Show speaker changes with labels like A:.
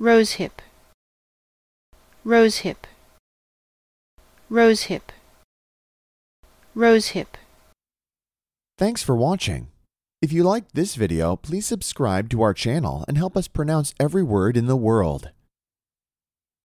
A: rosehip rosehip rosehip rosehip
B: Thanks for watching. If you liked this video, please subscribe to our channel and help us pronounce every word in the world.